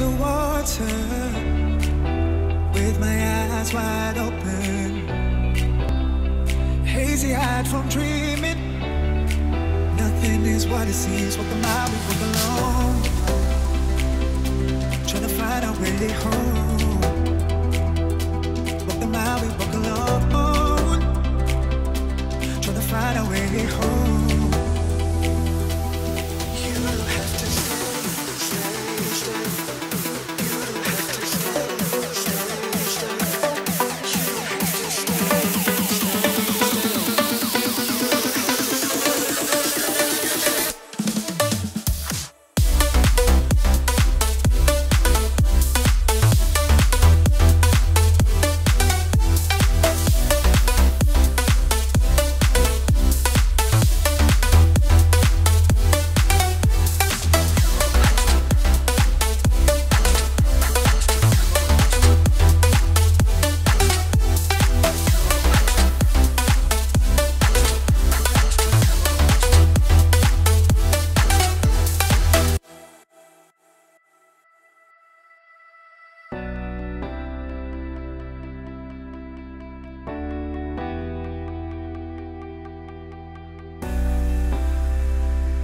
underwater with my eyes wide open. Hazy eyed from dreaming. Nothing is what it seems. Walk the mile, we alone. Trying to find our way home. Walk the mile, we walk alone. Trying to find our way home.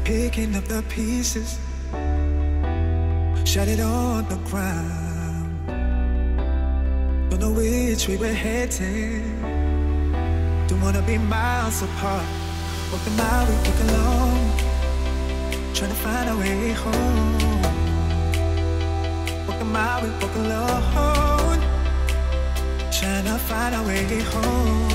Picking up the pieces, it on the ground. Don't know which way we're heading. Don't wanna be miles apart. Walk the mile, we walk alone. Trying to find our way home. Walk the mile, we walk alone. Trying to find our way home.